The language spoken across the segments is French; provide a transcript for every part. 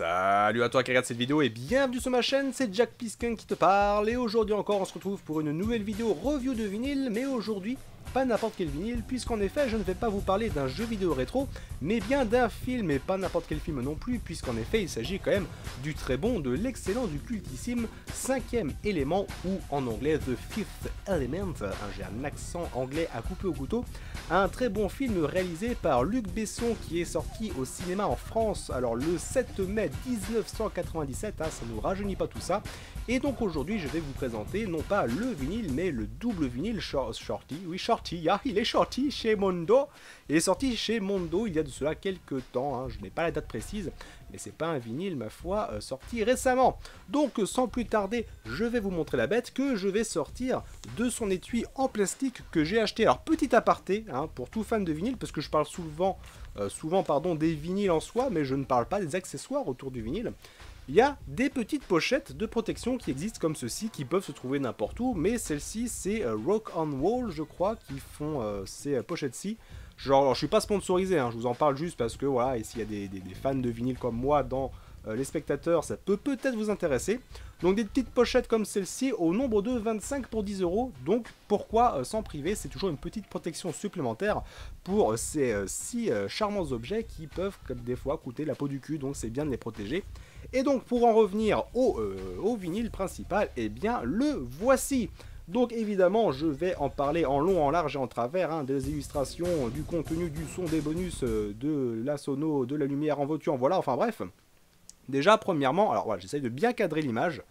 Salut à toi qui regarde cette vidéo et bienvenue sur ma chaîne, c'est Jack Piskin qui te parle et aujourd'hui encore on se retrouve pour une nouvelle vidéo review de vinyle mais aujourd'hui pas n'importe quel vinyle, puisqu'en effet je ne vais pas vous parler d'un jeu vidéo rétro, mais bien d'un film, et pas n'importe quel film non plus, puisqu'en effet il s'agit quand même du très bon, de l'excellent, du cultissime cinquième élément, ou en anglais The Fifth Element, j'ai un accent anglais à couper au couteau, un très bon film réalisé par Luc Besson qui est sorti au cinéma en France, alors le 7 mai 1997, hein, ça nous rajeunit pas tout ça, et donc aujourd'hui je vais vous présenter non pas le vinyle, mais le double vinyle Shorty, oui Shorty, ah, il est sorti chez Mondo. Il est sorti chez Mondo il y a de cela quelques temps. Hein. Je n'ai pas la date précise, mais c'est pas un vinyle, ma foi, euh, sorti récemment. Donc, sans plus tarder, je vais vous montrer la bête que je vais sortir de son étui en plastique que j'ai acheté. Alors, petit aparté, hein, pour tout fan de vinyle, parce que je parle souvent, euh, souvent pardon, des vinyles en soi, mais je ne parle pas des accessoires autour du vinyle il y a des petites pochettes de protection qui existent comme ceci, qui peuvent se trouver n'importe où, mais celle-ci c'est euh, Rock on Wall, je crois, qui font euh, ces euh, pochettes-ci. Genre, je suis pas sponsorisé, hein, je vous en parle juste parce que voilà, et s'il y a des, fans de vinyle comme moi dans les spectateurs, ça peut peut-être vous intéresser. Donc des petites pochettes comme celle-ci au nombre de 25 pour 10 euros. Donc pourquoi s'en priver? C'est toujours une petite protection supplémentaire pour ces six charmants objets qui peuvent des fois coûter la peau du cul. Donc c'est bien de les protéger. Et donc pour en revenir au, euh, vinyle principal, eh bien le voici donc évidemment, je vais en parler en long, en large et en travers, hein, des illustrations, du contenu, du son, des bonus, euh, de la sono, de la lumière en voiture, voilà, enfin bref. Déjà, premièrement, alors voilà, j'essaye de bien cadrer l'image.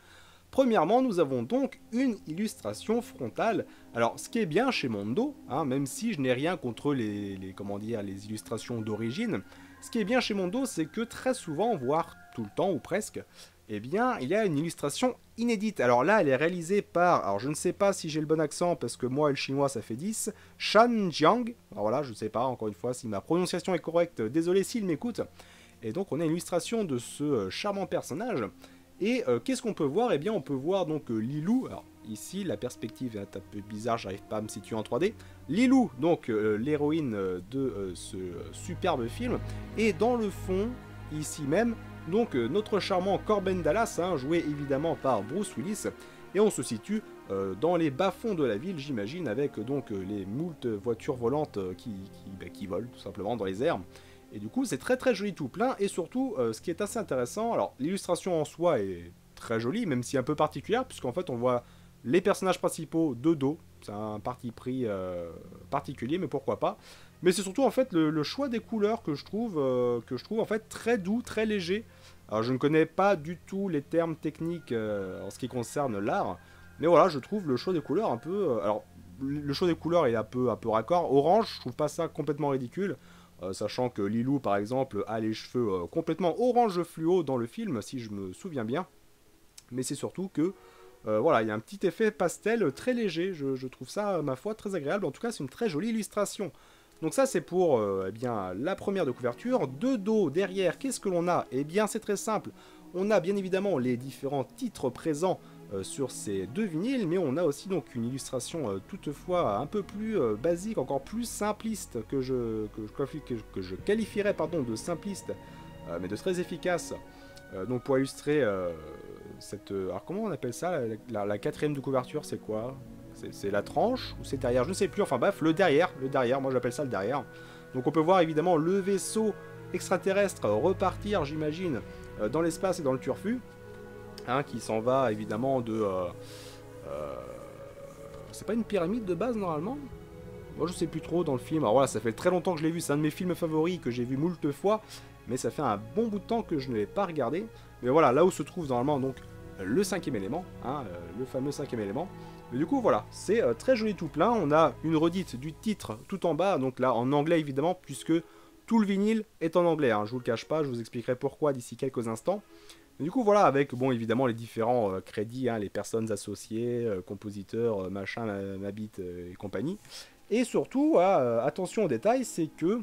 Premièrement, nous avons donc une illustration frontale. Alors, ce qui est bien chez Mondo, hein, même si je n'ai rien contre les, comment dire, les illustrations d'origine, ce qui est bien chez Mondo, c'est que très souvent, voire tout le temps ou presque, eh bien, il y a une illustration inédite. Alors là, elle est réalisée par, alors je ne sais pas si j'ai le bon accent parce que moi et le chinois ça fait 10, Shan Jiang. Alors voilà, je ne sais pas encore une fois si ma prononciation est correcte, désolé s'il m'écoute. Et donc on a une illustration de ce euh, charmant personnage. Et euh, qu'est-ce qu'on peut voir? Eh bien, on peut voir donc euh, Lilou. Alors ici, la perspective est un peu bizarre, j'arrive pas à me situer en 3D. Lilou, donc l'héroïne de ce superbe film. Et dans le fond, ici même, donc notre charmant Corben Dallas, hein, joué évidemment par Bruce Willis, et on se situe dans les bas-fonds de la ville, j'imagine, avec donc les moultes voitures volantes qui, bah, qui, volent tout simplement dans les airs. Et du coup, c'est très très joli tout plein, et surtout, ce qui est assez intéressant, alors l'illustration en soi est très jolie, même si un peu particulière, puisqu'en fait on voit les personnages principaux de dos, c'est un parti pris particulier, mais pourquoi pas. Mais c'est surtout en fait le, choix des couleurs que je trouve euh, que je trouve en fait très doux, très léger. Alors je ne connais pas du tout les termes techniques euh, en ce qui concerne l'art, mais voilà, je trouve le choix des couleurs un peu. Euh, alors le choix des couleurs est un peu un peu raccord. Orange, je trouve pas ça complètement ridicule. Sachant que Lilou, par exemple, a les cheveux complètement orange fluo dans le film, si je me souviens bien. Mais c'est surtout que, voilà, il y a un petit effet pastel très léger. Je, trouve ça, ma foi, très agréable. En tout cas, c'est une très jolie illustration. Donc ça c'est pour euh, eh bien, la première de couverture. De dos, derrière, qu'est-ce que l'on a? Eh bien c'est très simple. On a bien évidemment les différents titres présents euh, sur ces deux vinyles, mais on a aussi donc une illustration euh, toutefois un peu plus basique, encore plus simpliste que je, que, je qualifierais pardon, de simpliste, mais de très efficace. donc pour illustrer cette... alors comment on appelle ça la quatrième de couverture c'est quoi? C'est la tranche ou c'est derrière? Je ne sais plus. Enfin bref, le derrière. Le derrière, moi j'appelle ça le derrière. Donc on peut voir évidemment le vaisseau extraterrestre repartir, j'imagine, euh, dans l'espace et dans le turfu. Hein, qui s'en va évidemment de... Euh, euh, c'est pas une pyramide de base normalement? Moi je sais plus trop dans le film. Alors voilà, ça fait très longtemps que je l'ai vu. C'est un de mes films favoris que j'ai vu moult fois. Mais ça fait un bon bout de temps que je ne l'ai pas regardé. Mais voilà, là où se trouve normalement donc le cinquième élément, hein, le fameux cinquième élément. Mais du coup, voilà, c'est euh, très joli tout plein. On a une redite du titre tout en bas, donc là en anglais évidemment, puisque tout le vinyle est en anglais. Hein. Je vous le cache pas, je vous expliquerai pourquoi d'ici quelques instants. Du coup, voilà, avec, bon, évidemment, les différents euh, crédits, hein, les personnes associées, euh, compositeurs, machin, Mabit et compagnie. Et surtout, attention aux détails, c'est que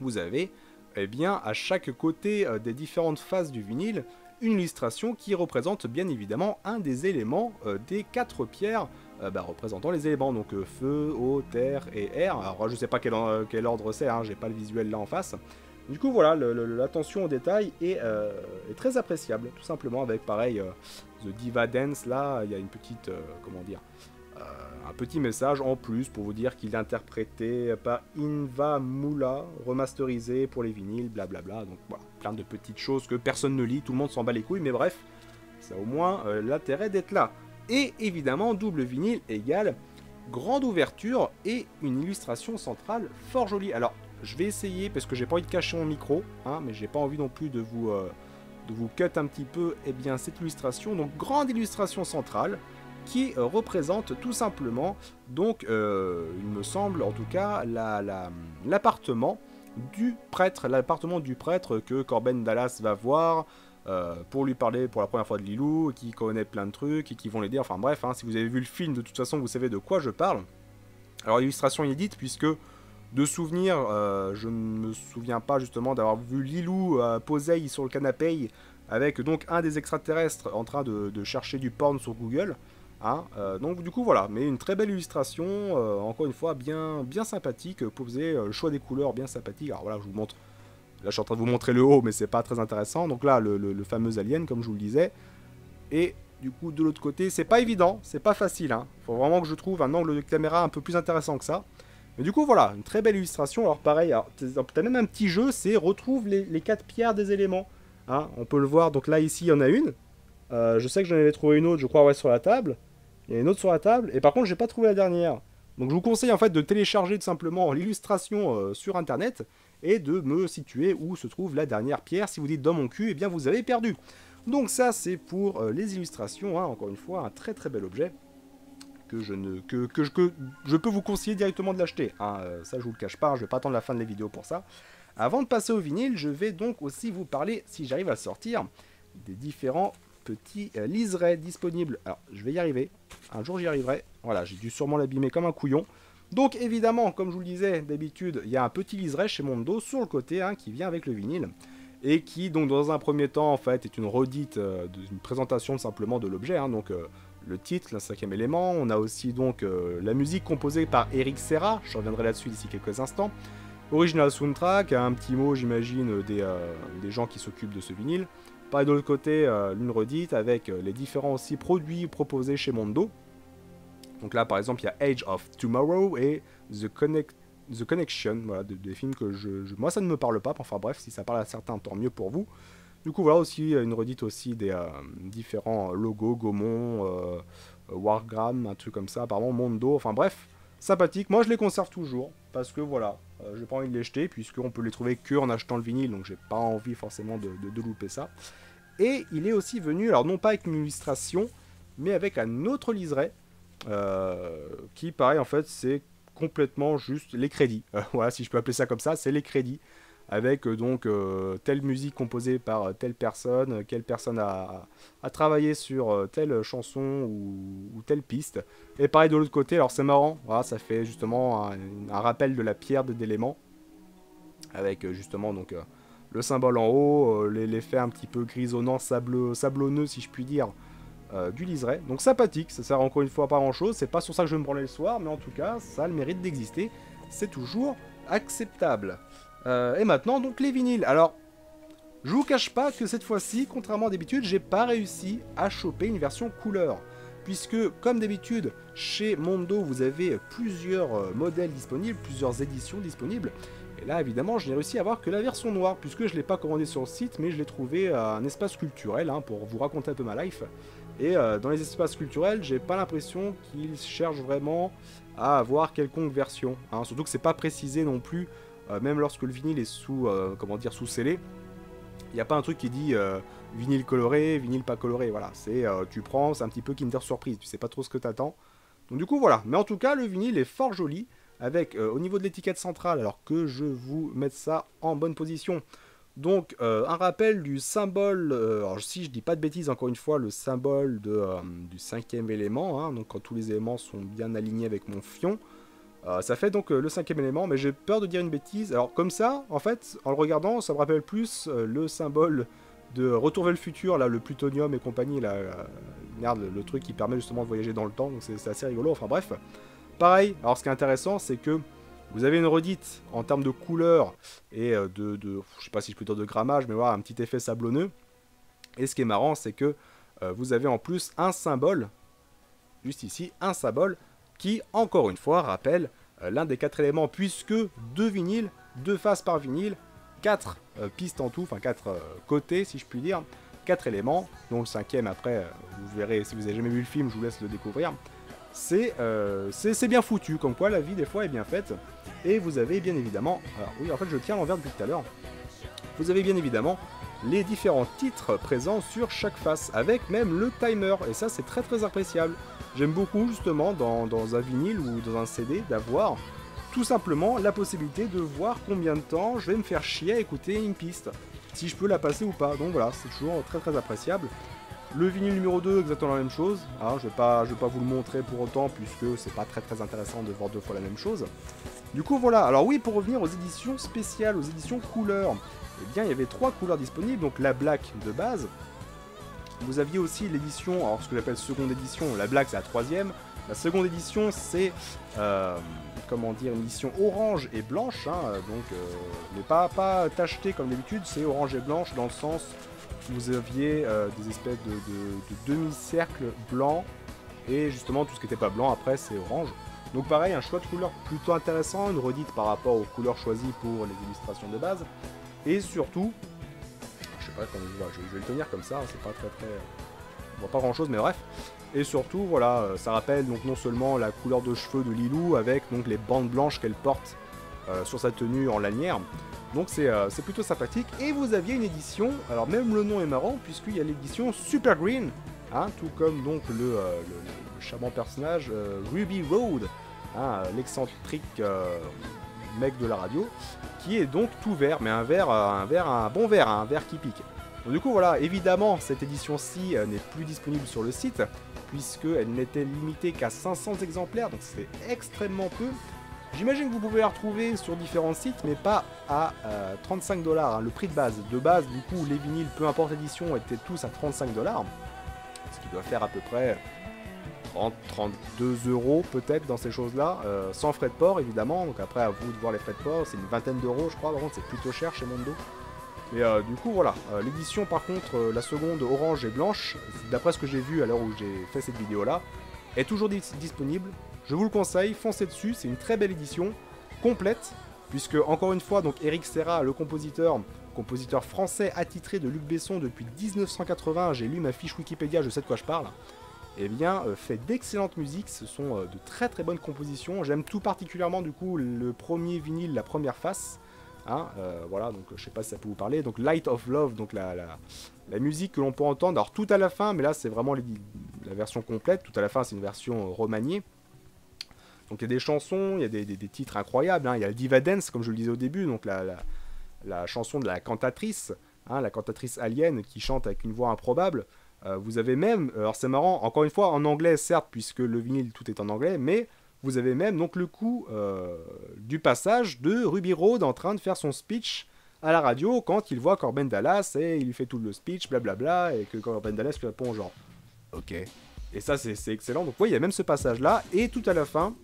vous avez, eh bien, à chaque côté des différentes phases du vinyle, une illustration qui représente bien évidemment un des éléments euh, des quatre pierres euh, bah, représentant les éléments, donc euh, feu, eau, terre et air. Alors je sais pas quel, ordre c'est, hein, j'ai pas le visuel là en face, Du coup, voilà, l'attention au détail est, est, très appréciable, tout simplement, avec pareil, The Diva Dance, là, il y a une petite, comment dire, un petit message en plus pour vous dire qu'il est interprété par Inva Mula, remasterisé pour les vinyles, blablabla. Donc voilà, plein de petites choses que personne ne lit, tout le monde s'en bat les couilles, mais bref, ça au moins euh, l'intérêt d'être là. Et évidemment, double vinyle égale grande ouverture et une illustration centrale fort jolie. Alors, je vais essayer parce que j'ai pas envie de cacher mon micro, hein, mais j'ai pas envie non plus de vous, euh, de vous cut un petit peu eh bien, cette illustration. Donc, grande illustration centrale qui euh, représente tout simplement, donc, euh, il me semble en tout cas, l'appartement du prêtre, l'appartement du prêtre que Corben Dallas va voir pour lui parler pour la première fois de Lilou, qui connaît plein de trucs et qui vont l'aider. Enfin bref, hein, si vous avez vu le film, de toute façon, vous savez de quoi je parle. Alors l'illustration inédite, puisque de souvenir, je ne me souviens pas justement d'avoir vu Lilou poser sur le canapé avec donc un des extraterrestres en train de, chercher du porn sur Google. Hein, euh, donc du coup voilà, mais une très belle illustration, euh, encore une fois bien, bien sympathique, posée, euh, le choix des couleurs bien sympathique. Alors voilà, je vous montre, là je suis en train de vous montrer le haut, mais c'est pas très intéressant. Donc là, le, fameux alien, comme je vous le disais. Et du coup, de l'autre côté, c'est pas évident, c'est pas facile. Hein. Faut vraiment que je trouve un angle de caméra un peu plus intéressant que ça. Du coup, voilà, une très belle illustration. Alors pareil, t'as même un petit jeu, c'est retrouve les, quatre pierres des éléments. Hein. on peut le voir, donc là ici, il y en a une. je sais que j'en avais trouvé une autre, je crois, ouais, sur la table. Il y a une autre sur la table, et par contre, j'ai pas trouvé la dernière. Donc je vous conseille en fait de télécharger tout simplement l'illustration euh, sur internet et de me situer où se trouve la dernière pierre. Si vous dites dans mon cul, eh bien vous avez perdu. Donc ça c'est pour euh, les illustrations, hein. encore une fois, un très très bel objet que je, ne, que, que, je peux vous conseiller directement de l'acheter. Hein. Euh, ça je vous le cache pas, je vais pas attendre la fin de la vidéo pour ça. Avant de passer au vinyle, je vais donc aussi vous parler, si j'arrive à sortir, des différents petit euh, liseré disponible. Alors, je vais y arriver. Un jour, j'y arriverai. Voilà, j'ai dû sûrement l'abîmer comme un couillon. Donc, évidemment, comme je vous le disais, d'habitude, il y a un petit liseré chez Mondo sur le côté hein, qui vient avec le vinyle. Et qui, donc, dans un premier temps, en fait, est une redite euh, d'une présentation simplement de l'objet. Hein. donc, euh, le titre, le cinquième élément. On a aussi, donc, la musique composée par Eric Serra. Je reviendrai là-dessus d'ici quelques instants. Original soundtrack, un petit mot, j'imagine, des, des gens qui s'occupent de ce vinyle. Pas de l'autre côté, euh, l'une redite avec euh, les différents aussi produits proposés chez Mondo. Donc là, par exemple, il y a Age of Tomorrow et The, The Connection, voilà, des, films que moi ça ne me parle pas. Enfin bref, si ça parle à certains, tant mieux pour vous. Du coup, voilà aussi une redite aussi des euh, différents logos, Gaumont, Wargram, un truc comme ça. Apparemment, Mondo. Enfin bref, sympathique. Moi, je les conserve toujours parce que voilà, j'ai pas envie de les jeter puisqu'on peut les trouver que en achetant le vinyle, donc j'ai pas envie forcément de, de, louper ça. Et il est aussi venu, alors non pas avec une illustration, mais avec un autre liseré, euh, qui pareil en fait c'est complètement juste les crédits. voilà, si je peux appeler ça comme ça, c'est les crédits. Avec euh, donc euh, telle musique composée par telle personne, quelle personne a, travaillé sur telle chanson ou, telle piste. Et pareil de l'autre côté, alors c'est marrant, ça fait justement un, rappel de la pierre d'éléments. Avec justement donc le symbole en haut, euh, l'effet un petit peu grisonnant, sablonneux si je puis dire, euh, du liseré. Donc sympathique, ça sert encore une fois pas grand chose, c'est pas sur ça que je vais me branler le soir, mais en tout cas, ça a le mérite d'exister, c'est toujours acceptable. Euh, et maintenant, donc les vinyles. Alors, je vous cache pas que cette fois-ci, contrairement à d'habitude, j'ai pas réussi à choper une version couleur. Puisque, comme d'habitude, chez Mondo, vous avez plusieurs modèles disponibles, plusieurs éditions disponibles. Et là, évidemment, je n'ai réussi à avoir que la version noire, puisque je ne l'ai pas commandé sur le site, mais je l'ai trouvé à un espace culturel, hein, pour vous raconter un peu ma life. Et euh, dans les espaces culturels, j'ai pas l'impression qu'ils cherchent vraiment à avoir quelconque version. Hein. surtout que c'est pas précisé non plus, euh, même lorsque le vinyle est sous, euh, comment dire, sous scellé. Il n'y a pas un truc qui dit vinyle coloré, vinyle pas coloré. Voilà, c'est tu prends, c'est un petit peu Kinder Surprise. Tu sais pas trop ce que t'attends. Donc du coup voilà. Mais en tout cas, le vinyle est fort joli avec euh, au niveau de l'étiquette centrale, alors que je vous mette ça en bonne position. Donc euh, un rappel du symbole, euh, alors si je dis pas de bêtises encore une fois, le symbole du cinquième élément, hein, donc quand tous les éléments sont bien alignés avec mon fion, ça fait donc le cinquième élément, mais j'ai peur de dire une bêtise. Alors comme ça, en fait, en le regardant, ça me rappelle plus le symbole de Retour vers le futur, là, le plutonium et compagnie, là, merde, le truc qui permet justement de voyager dans le temps, donc c'est assez rigolo, enfin bref. Pareil, alors ce qui est intéressant, c'est que Vous avez une redite en termes de couleur et euh, de, de, je sais pas si je peux dire de grammage, mais voilà, un petit effet sablonneux. Et ce qui est marrant, c'est que euh, vous avez en plus un symbole, juste ici, un symbole qui, encore une fois, rappelle euh, l'un des quatre éléments, puisque deux vinyles, deux faces par vinyle, quatre pistes en tout, enfin quatre côtés, si je puis dire, quatre éléments, dont le cinquième après, vous verrez, si vous avez jamais vu le film, je vous laisse le découvrir. Euh, c'est bien foutu, comme quoi la vie des fois est bien faite. Et vous avez bien évidemment, oui en fait je tiens l'envers depuis tout à l'heure, vous avez bien évidemment les différents titres présents sur chaque face, avec même le timer, et ça c'est très très appréciable. J'aime beaucoup justement dans, un vinyle ou dans un CD d'avoir tout simplement la possibilité de voir combien de temps je vais me faire chier à écouter une piste, si je peux la passer ou pas. Donc voilà, c'est toujours très très appréciable. Le vinyle numéro 2, exactement la même chose. Hein, je ne vais, pas, vais pas vous le montrer pour autant, puisque c'est pas très très intéressant de voir deux fois la même chose. Du coup, voilà. Alors oui, pour revenir aux éditions spéciales, aux éditions couleurs, eh bien, il y avait trois couleurs disponibles. Donc la black de base. Vous aviez aussi l'édition, alors ce que j'appelle seconde édition. La black, c'est la troisième. La seconde édition, c'est euh, comment dire, une édition orange et blanche, hein, donc euh, mais pas pas tachetée comme d'habitude, c'est orange et blanche dans le sens vous aviez euh, des espèces de, demi-cercles blancs et justement tout ce qui n'était pas blanc après c'est orange. Donc pareil, un choix de couleur plutôt intéressant, une redite par rapport aux couleurs choisies pour les illustrations de base. Et surtout, sais comment je, vais le tenir comme ça, c'est pas très très... On voit pas grand chose mais bref. Et surtout, voilà, euh, ça rappelle donc non seulement la couleur de cheveux de Lilou avec donc les bandes blanches qu'elle porte euh, sur sa tenue en lanière, donc euh, c'est plutôt sympathique. Et vous aviez une édition, alors même le nom est marrant, puisqu'il y a l'édition Super Green, hein, tout comme donc le, charmant personnage Ruby Road, hein, l'excentrique mec de la radio, qui est donc tout vert, mais un vert, un vert, un bon vert, un vert qui pique. Donc du coup voilà, évidemment cette édition-ci n'est plus disponible sur le site, puisqu'elle n'était limitée qu'à 500 exemplaires, donc c'est extrêmement peu. J'imagine que vous pouvez la retrouver sur différents sites, mais pas à 35 euh, dollars, hein, le prix de base. De base, du coup, les vinyles, peu importe l'édition, étaient tous à 35 dollars. Ce qui doit faire à peu près 30, 32 euros peut-être dans ces choses-là, euh, sans frais de port évidemment. Donc après, à vous de voir les frais de port, c'est une vingtaine d'euros, je crois. Par contre, c'est plutôt cher chez Mondo. Mais euh, du coup, voilà. L'édition, par contre, la seconde orange et blanche, d'après ce que j'ai vu à l'heure où j'ai fait cette vidéo-là, est toujours disponible je vous le conseille, foncez dessus, c'est une très belle édition, complète, puisque encore une fois, donc Eric Serra, le compositeur, compositeur français attitré de Luc Besson depuis 1980, j'ai lu ma fiche Wikipédia, je sais de quoi je parle, eh bien, euh, fait d'excellentes musiques, ce sont euh, de très très bonnes compositions, j'aime tout particulièrement du coup le premier vinyle, la première face, hein, euh, voilà, donc je sais pas si ça peut vous parler, donc Light of Love, donc la, la, musique que l'on peut entendre, alors tout à la fin, mais là c'est vraiment la version complète, tout à la fin c'est une version remaniée, donc il y a des chansons, il y a des, titres incroyables. Hein. Il y a le Diva Dance, comme je le disais au début, donc la, chanson de la cantatrice, hein, la cantatrice alien qui chante avec une voix improbable. Euh, vous avez même, alors c'est marrant, encore une fois en anglais certes, puisque le vinyle tout est en anglais, mais vous avez même donc le coup euh, du passage de Ruby Road en train de faire son speech à la radio quand il voit Corben Dallas et il lui fait tout le speech, blablabla, et que Corben Dallas lui répond genre Ok, et ça, c'est excellent. Donc, oui, il y a même ce passage-là. Et tout à la fin,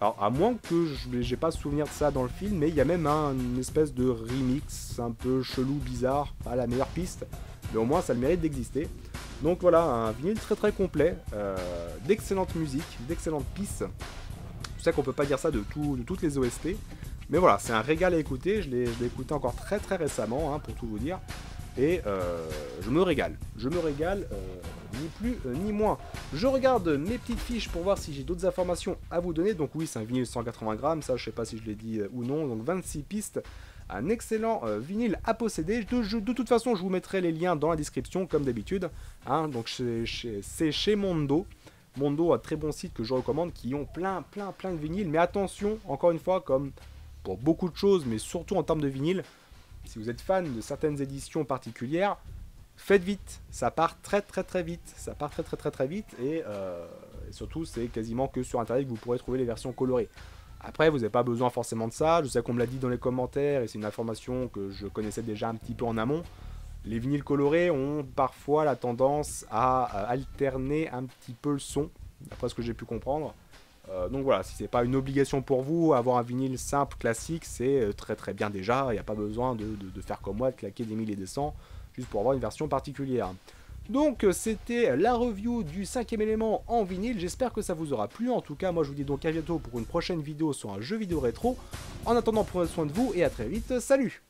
alors, à moins que je n'ai pas souvenir de ça dans le film, mais il y a même un, une espèce de remix un peu chelou, bizarre, pas la meilleure piste, mais au moins ça le mérite d'exister. Donc voilà, un vinyle très très complet, euh, d'excellente musique, d'excellentes pistes. Je sais qu'on peut pas dire ça de, de toutes les OST, mais voilà, c'est un régal à écouter. Je l'ai écouté encore très très récemment, hein, pour tout vous dire. Et euh, je me régale. Je me régale, euh, ni plus ni moins. Je regarde mes petites fiches pour voir si j'ai d'autres informations à vous donner. Donc oui, c'est un vinyle 180 grammes, ça je sais pas si je l'ai dit ou non. Donc 26 pistes. Un excellent vinyle à posséder. De, toute façon, je vous mettrai les liens dans la description, comme d'habitude. Hein. donc c'est chez Mondo. Mondo, un très bon site que je recommande, qui ont plein, plein, plein de vinyles. Mais attention, encore une fois, comme pour beaucoup de choses, mais surtout en termes de vinyle, si vous êtes fan de certaines éditions particulières, faites vite, ça part très très très vite, ça part très très très très vite et, euh, surtout c'est quasiment que sur internet que vous pourrez trouver les versions colorées. Après vous n'avez pas besoin forcément de ça, je sais qu'on me l'a dit dans les commentaires et c'est une information que je connaissais déjà un petit peu en amont. Les vinyles colorés ont parfois la tendance à alterner un petit peu le son, d'après ce que j'ai pu comprendre. Euh, donc voilà, si c'est pas une obligation pour vous, avoir un vinyle simple, classique, c'est euh, très très bien déjà. Il n'y a pas besoin de, faire comme moi, de claquer des milliers et des cents, juste pour avoir une version particulière. Donc c'était la review du cinquième élément en vinyle, j'espère que ça vous aura plu. En tout cas, moi je vous dis donc à bientôt pour une prochaine vidéo sur un jeu vidéo rétro. En attendant, prenez soin de vous et à très vite, salut